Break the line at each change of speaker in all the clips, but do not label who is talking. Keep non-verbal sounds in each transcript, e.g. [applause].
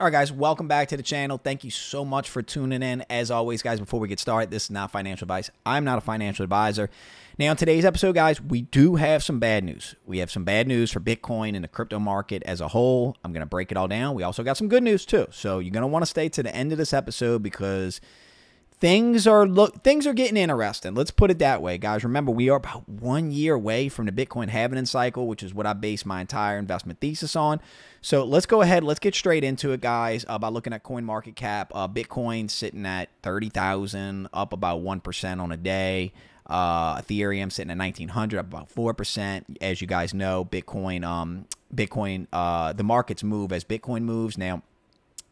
All right, guys, welcome back to the channel. Thank you so much for tuning in. As always, guys, before we get started, this is not financial advice. I'm not a financial advisor. Now, in today's episode, guys, we do have some bad news. We have some bad news for Bitcoin and the crypto market as a whole. I'm going to break it all down. We also got some good news, too. So you're going to want to stay to the end of this episode because things are look things are getting interesting. Let's put it that way, guys. Remember, we are about one year away from the Bitcoin halving cycle, which is what I base my entire investment thesis on. So let's go ahead. Let's get straight into it, guys. Uh, by looking at Coin Market Cap, uh, Bitcoin sitting at thirty thousand, up about one percent on a day. Uh, Ethereum sitting at 1900, up about 4%. As you guys know, Bitcoin, um, Bitcoin, uh, the markets move as Bitcoin moves. Now,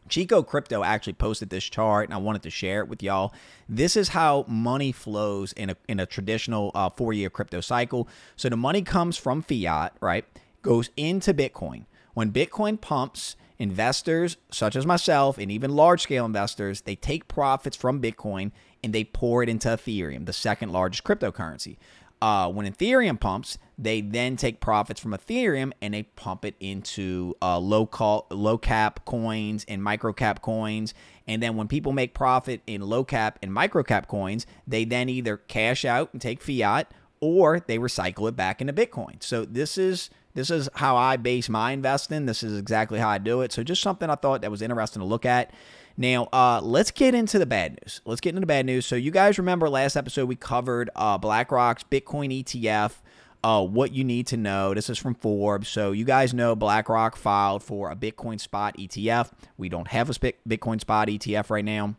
Chico Crypto actually posted this chart and I wanted to share it with y'all. This is how money flows in a, in a traditional uh, four year crypto cycle. So the money comes from fiat, right? Goes into Bitcoin. When Bitcoin pumps, investors such as myself and even large scale investors, they take profits from Bitcoin and they pour it into Ethereum, the second largest cryptocurrency. Uh, when Ethereum pumps, they then take profits from Ethereum and they pump it into uh, low call, low cap coins and micro cap coins. And then when people make profit in low cap and micro cap coins, they then either cash out and take fiat or they recycle it back into Bitcoin. So this is this is how I base my investing. This is exactly how I do it. So just something I thought that was interesting to look at. Now, uh, let's get into the bad news. Let's get into the bad news. So, you guys remember last episode we covered uh, BlackRock's Bitcoin ETF. Uh, what you need to know. This is from Forbes. So, you guys know BlackRock filed for a Bitcoin spot ETF. We don't have a Bitcoin spot ETF right now.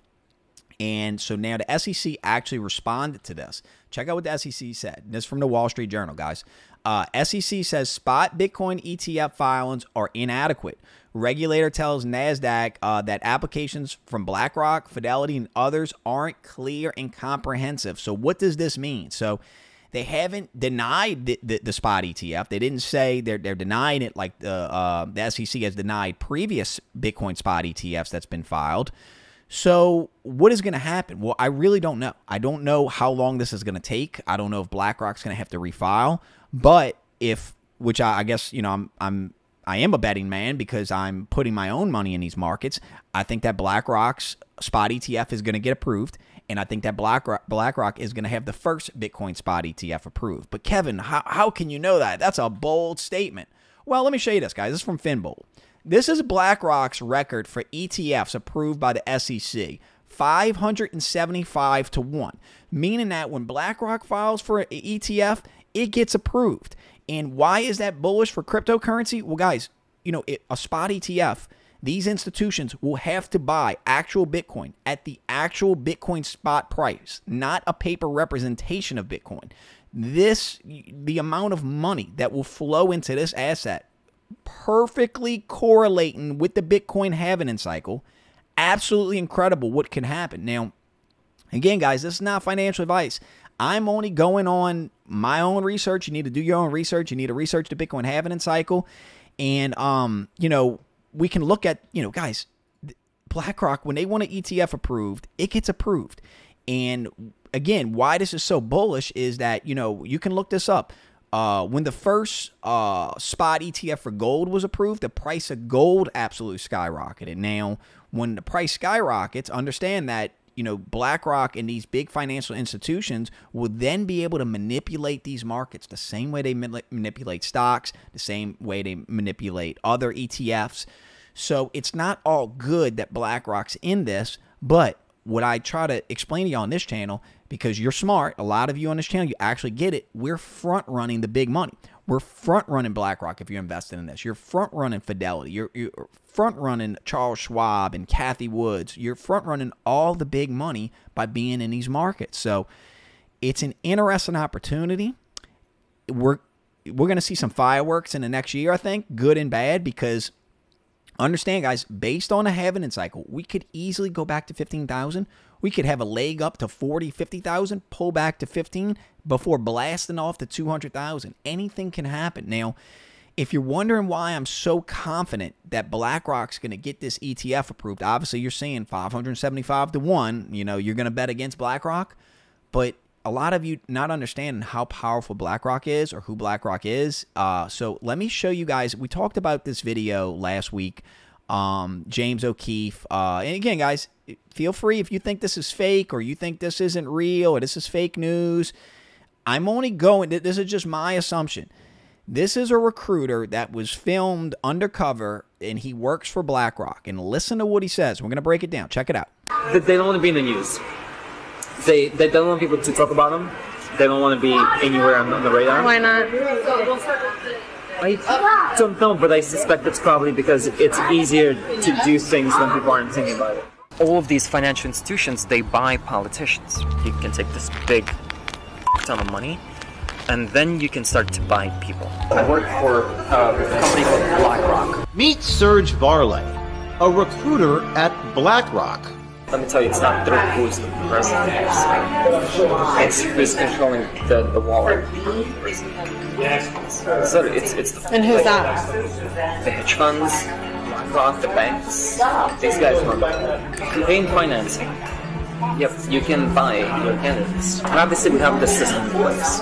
And so now the SEC actually responded to this. Check out what the SEC said. This is from the Wall Street Journal, guys. Uh, SEC says spot Bitcoin ETF filings are inadequate. Regulator tells NASDAQ uh, that applications from BlackRock, Fidelity, and others aren't clear and comprehensive. So, what does this mean? So, they haven't denied the, the, the, spot ETF. They didn't say they're, they're denying it like the, uh, the SEC has denied previous Bitcoin spot ETFs that's been filed. So, what is going to happen? Well, I really don't know. I don't know how long this is going to take. I don't know if BlackRock's going to have to refile. But if, which I, I guess, you know, I'm, I'm, I am a betting man because I'm putting my own money in these markets. I think that BlackRock's spot ETF is going to get approved. And I think that BlackRock, BlackRock is going to have the first Bitcoin spot ETF approved. But Kevin, how, how can you know that? That's a bold statement. Well, let me show you this, guys. This is from Finbold. This is BlackRock's record for ETFs approved by the SEC. 575 to 1, meaning that when BlackRock files for an ETF, it gets approved. And why is that bullish for cryptocurrency? Well, guys, you know, it, a spot ETF, these institutions will have to buy actual Bitcoin at the actual Bitcoin spot price, not a paper representation of Bitcoin. This, the amount of money that will flow into this asset perfectly correlating with the Bitcoin halving cycle. Absolutely incredible what can happen. Now, again, guys, this is not financial advice. I'm only going on my own research. You need to do your own research. You need to research the Bitcoin halving and cycle. And, um, you know, we can look at, you know, guys, BlackRock, when they want an ETF approved, it gets approved. And again, why this is so bullish is that, you know, you can look this up. Uh, when the first uh, spot ETF for gold was approved, the price of gold absolutely skyrocketed. Now, when the price skyrockets, understand that you know BlackRock and these big financial institutions will then be able to manipulate these markets the same way they manipulate stocks, the same way they manipulate other ETFs. So it's not all good that BlackRock's in this, but what I try to explain to you on this channel, because you're smart, a lot of you on this channel, you actually get it. We're front running the big money. We're front running BlackRock if you're investing in this. You're front running Fidelity. You're, you're front running Charles Schwab and Cathie Woods. You're front running all the big money by being in these markets. So it's an interesting opportunity. We're we're going to see some fireworks in the next year, I think, good and bad, because Understand, guys, based on a halving cycle, we could easily go back to 15,000. We could have a leg up to 40, 50,000, pull back to 15 before blasting off to 200,000. Anything can happen. Now, if you're wondering why I'm so confident that BlackRock's going to get this ETF approved, obviously you're saying 575 to 1, you know, you're going to bet against BlackRock, but a lot of you not understanding how powerful BlackRock is or who BlackRock is. Uh, so let me show you guys. We talked about this video last week um, James O'Keefe. Uh, and again, guys, feel free if you think this is fake or you think this isn't real or this is fake news. I'm only going, this is just my assumption. This is a recruiter that was filmed undercover and he works for BlackRock. And listen to what he says. We're going to break it down. Check it out.
They don't want to be in the news. They, they don't want people to talk about them. They don't want to be anywhere on, on the radar.
Why not?
I don't know, but I suspect it's probably because it's easier to do things when people aren't thinking about it. All of these financial institutions, they buy politicians. You can take this big ton of money, and then you can start to buy people. I work for uh, a company called BlackRock.
Meet Serge Varlay, a recruiter at BlackRock.
Let me tell you, it's not the who's the president. It's who's controlling the, the wallet. So it's, it's the,
And who's that?
the hedge funds, the banks. These guys run. Campaign financing. Yep, you can buy your candidates. Obviously, we have the system in place.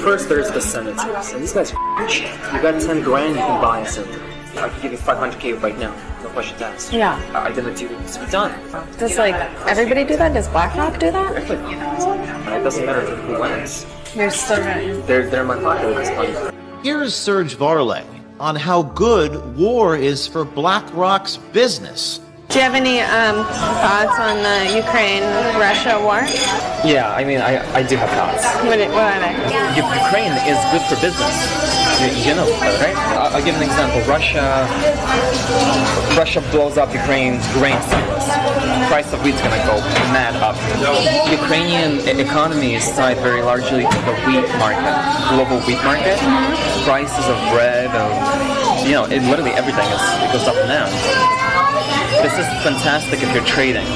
First, there's the senators, and these guys are. You got 10 grand, you can buy a senator. I can give you 500k right now, no questions asked.
Yeah.
I didn't do it to be done.
Does like everybody do that? Does BlackRock do that?
Everybody has it. It doesn't matter who wins.
You're still right.
They're, they're my pocket at this point.
Here's Serge Varlay on how good war is for BlackRock's business.
Do you have any um, thoughts on the Ukraine-Russia war?
Yeah, I mean, I, I do have thoughts.
What, what are they?
Ukraine is good for business. You, know right? I'll, I'll give an example. Russia, Russia blows up Ukraine's grain silos. Price of wheat's gonna go mad up. Ukrainian e- economy is tied very largely to the wheat market, global wheat market. Mm-hmm. Prices of bread, of you know, it, literally everything is it goes up and down. This is fantastic if you're trading.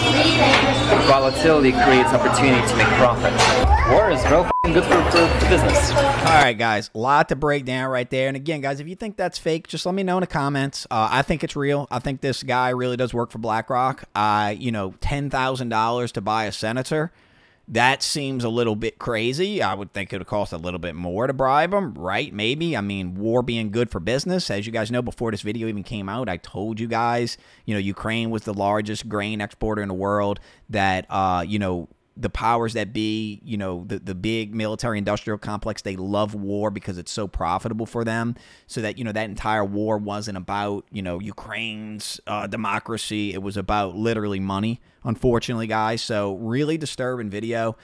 Volatility creates opportunity to make profit. War is real good for, for, for business.
All right, guys, a lot to break down right there. And again, guys, if you think that's fake, just let me know in the comments. Uh, I think it's real. I think this guy really does work for BlackRock. Uh, you know, ten thousand dollars to buy a senator. That seems a little bit crazy. I would think it would cost a little bit more to bribe them, right? Maybe. I mean, war being good for business. As you guys know, before this video even came out, I told you guys, you know, Ukraine was the largest grain exporter in the world. That, uh, you know, the powers that be, you know, the, the big military industrial complex, they love war because it's so profitable for them. So that, you know, that entire war wasn't about, you know, Ukraine's uh, democracy. It was about literally money, unfortunately, guys. So really disturbing video.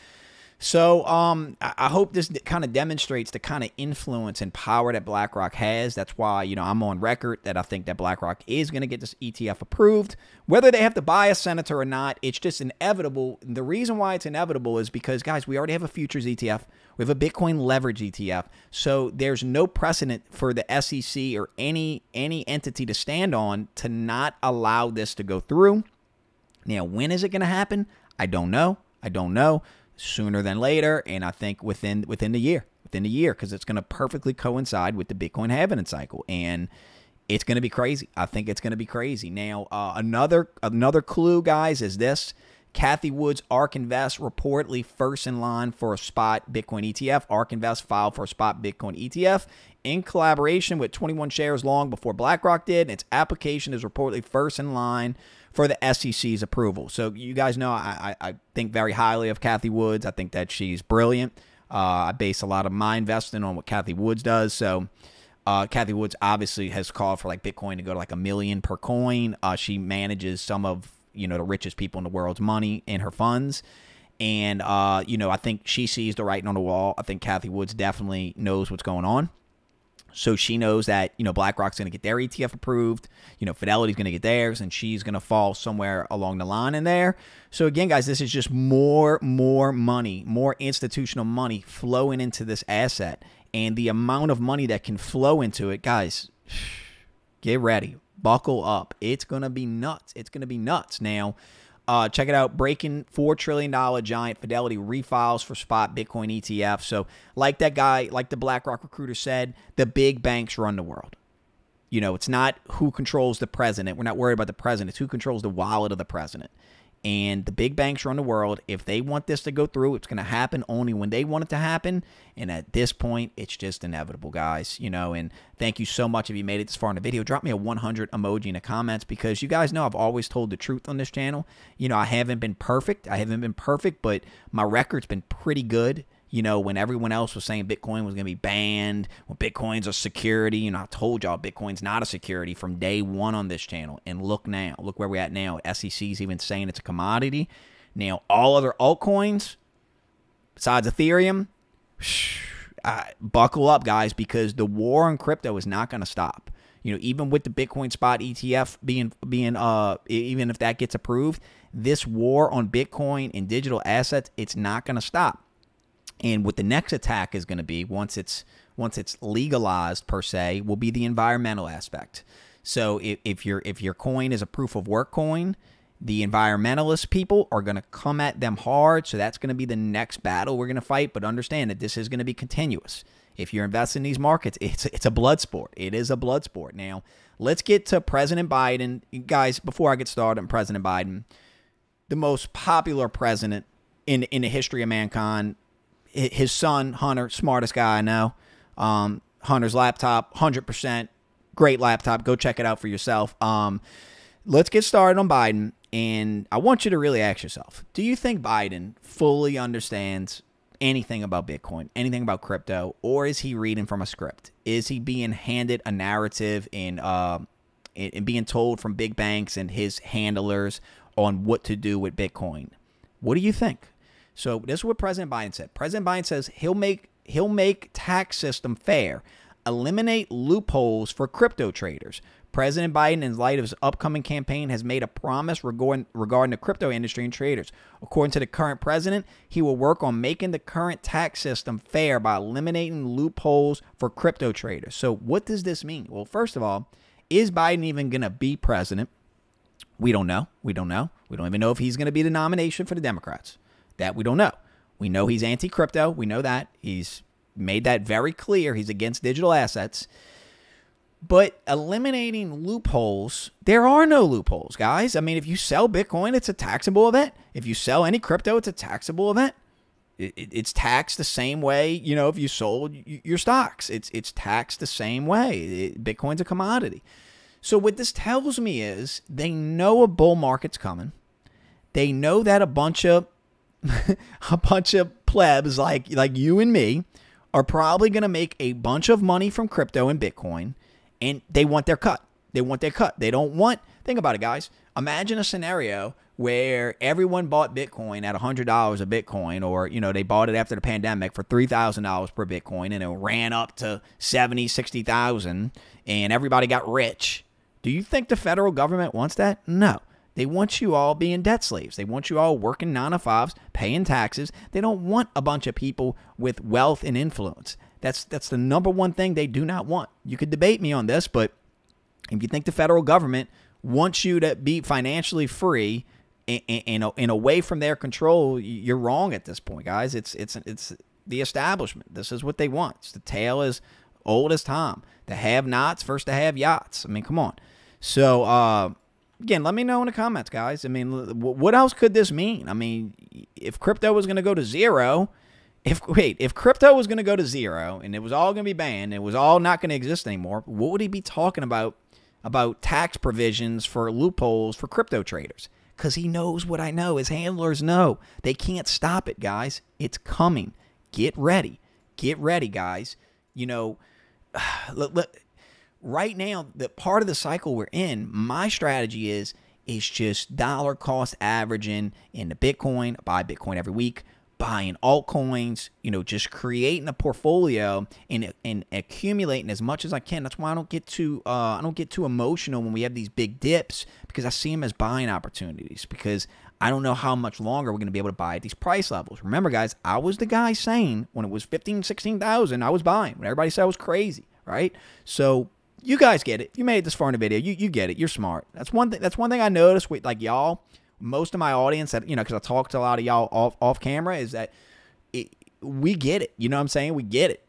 So um, I hope this kind of demonstrates the kind of influence and power that BlackRock has. That's why you know I'm on record that I think that BlackRock is going to get this ETF approved. Whether they have to buy a senator or not, it's just inevitable. The reason why it's inevitable is because guys, we already have a futures ETF. We have a Bitcoin leverage ETF. So there's no precedent for the SEC or any any entity to stand on to not allow this to go through. Now, when is it going to happen? I don't know. I don't know. Sooner than later, and I think within within the year, within the year, because it's going to perfectly coincide with the Bitcoin halving cycle, and it's going to be crazy. I think it's going to be crazy. Now, uh, another another clue, guys, is this: Cathie Woods, ARK Invest, reportedly first in line for a spot Bitcoin ETF. ARK Invest filed for a spot Bitcoin ETF in collaboration with 21 shares long before BlackRock did. And its application is reportedly first in line for the SEC's approval. So you guys know I, I, I think very highly of Cathie Woods. I think that she's brilliant. Uh, I base a lot of my investing on what Cathie Woods does. So uh, Cathie Woods obviously has called for like Bitcoin to go to like a million per coin. Uh, she manages some of you know the richest people in the world's money in her funds. And uh, you know, I think she sees the writing on the wall. I think Cathie Woods definitely knows what's going on. So she knows that, you know, BlackRock's going to get their ETF approved, you know, Fidelity's going to get theirs, and she's going to fall somewhere along the line in there. So again, guys, this is just more, more money, more institutional money flowing into this asset. And the amount of money that can flow into it, guys, [sighs] get ready. Buckle up. It's going to be nuts. It's going to be nuts. Now, uh, check it out. Breaking $4 trillion giant Fidelity refiles for spot Bitcoin ETF. So, like that guy, like the BlackRock recruiter said, the big banks run the world. You know, it's not who controls the president. We're not worried about the president. It's who controls the wallet of the president. And the big banks run the world. If they want this to go through, it's going to happen only when they want it to happen. And at this point, it's just inevitable, guys. You know, and thank you so much if you made it this far in the video. Drop me a 100 emoji in the comments because you guys know I've always told the truth on this channel. You know, I haven't been perfect. I haven't been perfect, but my record's been pretty good you know, when everyone else was saying Bitcoin was going to be banned, when Bitcoin's a security, you know, I told y'all Bitcoin's not a security from day one on this channel. And look now, look where we're at now. SEC's even saying it's a commodity. Now, all other altcoins, besides Ethereum, [sighs] uh, buckle up, guys, because the war on crypto is not going to stop. You know, even with the Bitcoin spot ETF being being uh even if that gets approved, this war on Bitcoin and digital assets, it's not going to stop. And what the next attack is going to be once it's once it's legalized per se will be the environmental aspect. So if, if your if your coin is a proof of work coin, the environmentalist people are going to come at them hard. So that's going to be the next battle we're going to fight. But understand that this is going to be continuous. If you're investing in these markets, it's it's a blood sport. It is a blood sport. Now let's get to President Biden, guys. Before I get started on President Biden, the most popular president in in the history of mankind his son Hunter, smartest guy I know. Um, Hunter's laptop, hundred percent, great laptop. Go check it out for yourself. Um, let's get started on Biden, and I want you to really ask yourself: Do you think Biden fully understands anything about Bitcoin, anything about crypto, or is he reading from a script? Is he being handed a narrative and uh, and being told from big banks and his handlers on what to do with Bitcoin? What do you think? So this is what President Biden said. President Biden says he'll make he'll make tax system fair, eliminate loopholes for crypto traders. President Biden, in light of his upcoming campaign, has made a promise regarding, regarding the crypto industry and traders. According to the current president, he will work on making the current tax system fair by eliminating loopholes for crypto traders. So, what does this mean? Well, first of all, is Biden even going to be president? We don't know. We don't know. We don't even know if he's going to be the nomination for the Democrats. That we don't know. We know he's anti crypto. We know that. He's made that very clear. He's against digital assets. But eliminating loopholes, there are no loopholes, guys. I mean, if you sell Bitcoin, it's a taxable event. If you sell any crypto, it's a taxable event. it's taxed the same way, you know, if you sold your stocks. It's it's taxed the same way. Bitcoin's a commodity. So what this tells me is they know a bull market's coming. They know that a bunch of [laughs] a bunch of plebs like like you and me are probably going to make a bunch of money from crypto and Bitcoin and they want their cut. They want their cut. They don't want Think about it guys. Imagine a scenario where everyone bought Bitcoin at $100 a Bitcoin or you know they bought it after the pandemic for $3,000 per Bitcoin and it ran up to 70, 60,000 and everybody got rich. Do you think the federal government wants that? No. They want you all being debt slaves. They want you all working nine to fives, paying taxes. They don't want a bunch of people with wealth and influence. That's that's the number one thing they do not want. You could debate me on this, but if you think the federal government wants you to be financially free and, and, and away from their control, you're wrong at this point, guys. It's it's it's the establishment. This is what they want. It's the tale is old as time. The have-nots first to have yachts. I mean, come on. So. uh again, let me know in the comments, guys. I mean, what else could this mean? I mean, if crypto was going to go to zero, if wait, if crypto was going to go to zero and it was all going to be banned, it was all not going to exist anymore, what would he be talking about about tax provisions for loopholes for crypto traders? Because he knows what I know. His handlers know. They can't stop it, guys. It's coming. Get ready. Get ready, guys. You know, [sighs] right now, the part of the cycle we're in, my strategy is is just dollar cost averaging into Bitcoin, buy Bitcoin every week, buying altcoins, you know, just creating a portfolio and and accumulating as much as I can. That's why I don't get too uh, I don't get too emotional when we have these big dips because I see them as buying opportunities because I don't know how much longer we're going to be able to buy at these price levels. Remember guys, I was the guy saying when it was 15, 16,000, I was buying. When everybody said I was crazy, right? So you guys get it. You made this far in the video. You you get it. You're smart. That's one thing. That's one thing I noticed with like y'all. Most of my audience that you know, because I talk to a lot of y'all off off camera, is that it, we get it. You know what I'm saying? We get it.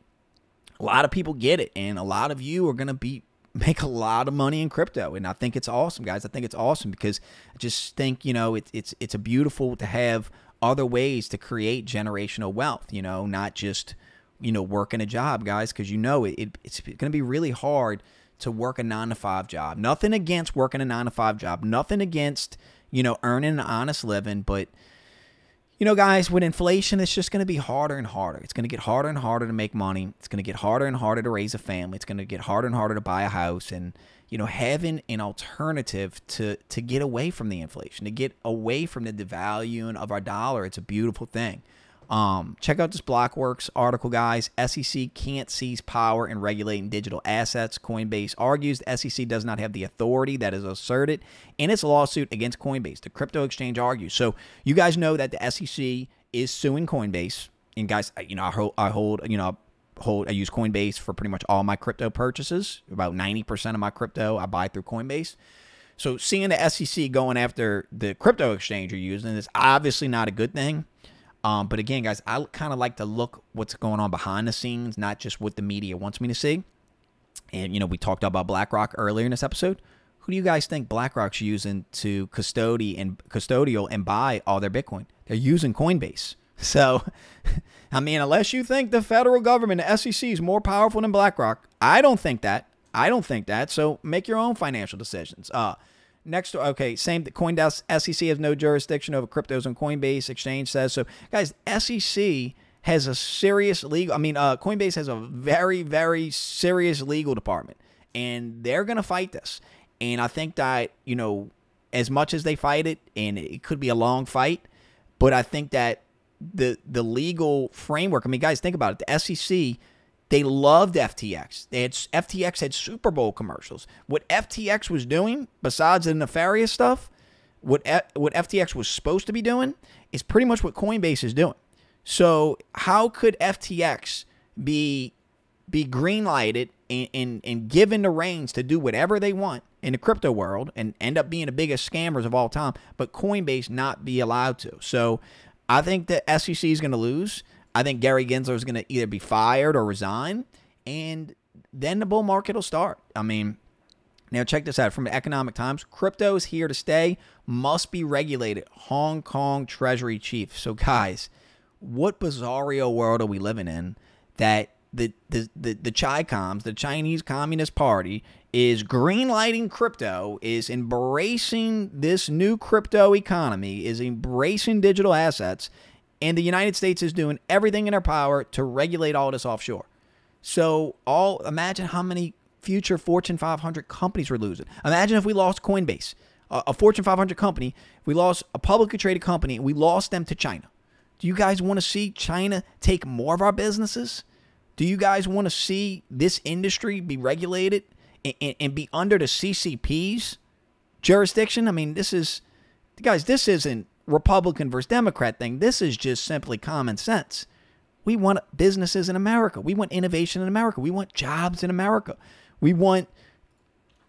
A lot of people get it, and a lot of you are gonna be [laughs] make a lot of money in crypto, and I think it's awesome, guys. I think it's awesome because I just think you know it's it's it's a beautiful to have other ways to create generational wealth. You know, not just you know working a job, guys, because you know it, it it's going to be really hard to work a nine to five job. Nothing against working a nine to five job. Nothing against you know earning an honest living, but you know, guys, with inflation, it's just going to be harder and harder. It's going to get harder and harder to make money. It's going to get harder and harder to raise a family. It's going to get harder and harder to buy a house. And, you know, having an alternative to, to get away from the inflation, to get away from the devaluing of our dollar, it's a beautiful thing. Um, check out this Blockworks article, guys. SEC can't seize power in regulating digital assets. Coinbase argues the SEC does not have the authority that is asserted in its lawsuit against Coinbase. The crypto exchange argues. So you guys know that the SEC is suing Coinbase. And guys, you know, I hold, I hold you know, hold I use Coinbase for pretty much all my crypto purchases. About 90% of my crypto I buy through Coinbase. So seeing the SEC going after the crypto exchange you're using is obviously not a good thing. Um, but again, guys, I kind of like to look what's going on behind the scenes, not just what the media wants me to see. And you know, we talked about BlackRock earlier in this episode. Who do you guys think BlackRock's using to custody and custodial and buy all their Bitcoin? They're using Coinbase. [laughs] So, [laughs] I mean, unless you think the federal government, the SEC, is more powerful than BlackRock, I don't think that. I don't think that. So make your own financial decisions. Uh, Next, to okay, same. The CoinDesk SEC has no jurisdiction over cryptos on Coinbase. Exchange says so. Guys, SEC has a serious legal. I mean, uh, Coinbase has a very, very serious legal department, and they're gonna fight this. And I think that you know, as much as they fight it, and it could be a long fight, but I think that the the legal framework. I mean, guys, think about it. The SEC they loved FTX. They had FTX had Super Bowl commercials. What FTX was doing, besides the nefarious stuff, what what FTX was supposed to be doing is pretty much what Coinbase is doing. So how could FTX be be greenlighted and, and, and given the reins to do whatever they want in the crypto world and end up being the biggest scammers of all time, but Coinbase not be allowed to? So I think the SEC is going to lose. I think Gary Gensler is going to either be fired or resign, and then the bull market will start. I mean, now check this out from the Economic Times: crypto is here to stay, must be regulated. Hong Kong Treasury chief. So, guys, what bizarro world are we living in that the the the, the Chi-Coms, the Chinese Communist Party, is greenlighting crypto, is embracing this new crypto economy, is embracing digital assets, and the United States is doing everything in their power to regulate all this offshore. So, all imagine how many future Fortune 500 companies we're losing. Imagine if we lost Coinbase, a, a Fortune 500 company, we lost a publicly traded company, we lost them to China. Do you guys want to see China take more of our businesses? Do you guys want to see this industry be regulated and, and, and be under the CCP's jurisdiction? I mean, this is, guys, this isn't Republican versus Democrat thing. This is just simply common sense. We want businesses in America. We want innovation in America. We want jobs in America. We want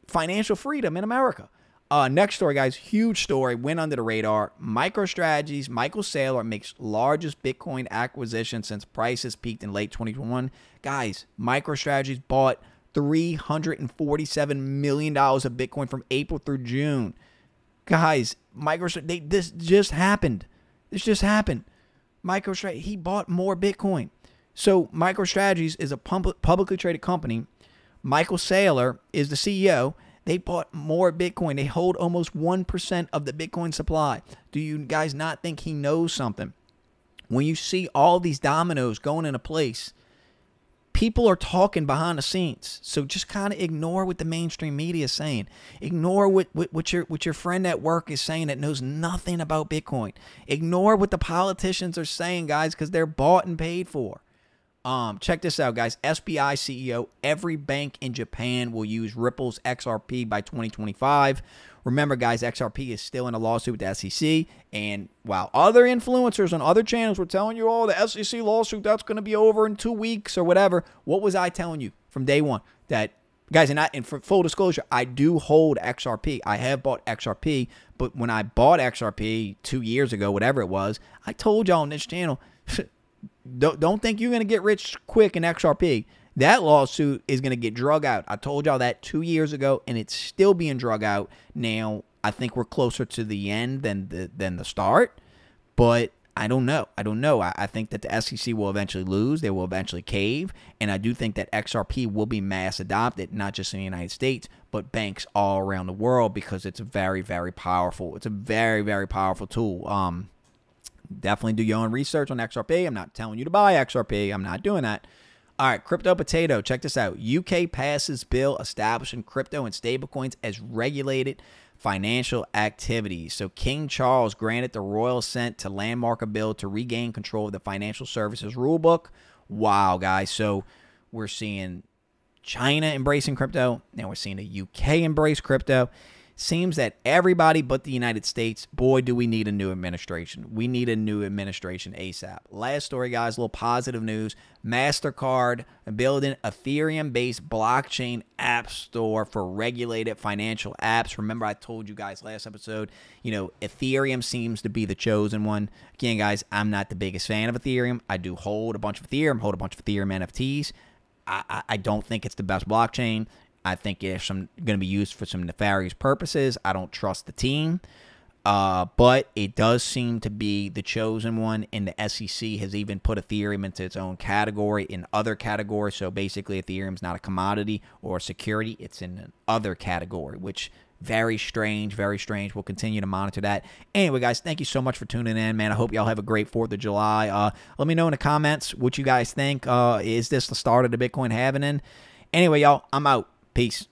financial freedom in America. Uh, next story, guys. Huge story. Went under the radar. MicroStrategies. Michael Saylor makes largest Bitcoin acquisition since prices peaked in late 2021. Guys, MicroStrategies bought $347 million of Bitcoin from April through June. Guys, Microsoft, they, this just happened. This just happened. MicroStrategy, he bought more Bitcoin. So MicroStrategies is a publicly traded company. Michael Saylor is the CEO. They bought more Bitcoin. They hold almost 1% of the Bitcoin supply. Do you guys not think he knows something? When you see all these dominoes going into place, people are talking behind the scenes. So just kind of ignore what the mainstream media is saying. Ignore what, what, what, your what your friend at work is saying that knows nothing about Bitcoin. Ignore what the politicians are saying, guys, because they're bought and paid for. Um, check this out, guys. SBI CEO, every bank in Japan will use Ripple's XRP by 2025. Remember, guys, XRP is still in a lawsuit with the SEC. And while other influencers on other channels were telling you, oh, the SEC lawsuit, that's going to be over in two weeks or whatever, what was I telling you from day one? That, guys, and, I, and for full disclosure, I do hold XRP. I have bought XRP. But when I bought XRP two years ago, whatever it was, I told y'all on this channel, [laughs] don't, don't think you're going to get rich quick in XRP. That lawsuit is going to get drug out. I told y'all that two years ago, and it's still being drug out. Now, I think we're closer to the end than the than the start, but I don't know. I don't know. I, I, think that the SEC will eventually lose. They will eventually cave. And I do think that XRP will be mass adopted, not just in the United States, but banks all around the world because it's a very, very powerful. It's a very, very powerful tool. Um, definitely do your own research on XRP. I'm not telling you to buy XRP. I'm not doing that. All right, crypto potato. Check this out. UK passes bill establishing crypto and stablecoins as regulated financial activities. So King Charles granted the royal assent to landmark a bill to regain control of the financial services rulebook. Wow, guys. So we're seeing China embracing crypto. Now we're seeing the UK embrace crypto. Seems that everybody but the United States, boy, do we need a new administration. We need a new administration ASAP. Last story, guys, a little positive news. MasterCard building Ethereum based blockchain app store for regulated financial apps. Remember, I told you guys last episode, you know, Ethereum seems to be the chosen one. Again, guys, I'm not the biggest fan of Ethereum. I do hold a bunch of Ethereum, hold a bunch of Ethereum NFTs. I, I don't think it's the best blockchain. I think it's some going to be used for some nefarious purposes. I don't trust the team. Uh, but it does seem to be the chosen one, and the SEC has even put Ethereum into its own category in other categories. So basically, Ethereum's not a commodity or a security; it's in an other category, which very strange, very strange. We'll continue to monitor that. Anyway, guys, thank you so much for tuning in, man. I hope y'all have a great Fourth of July. Uh, let me know in the comments what you guys think. Uh, is this the start of the Bitcoin halving? Anyway, y'all, I'm out. Peace.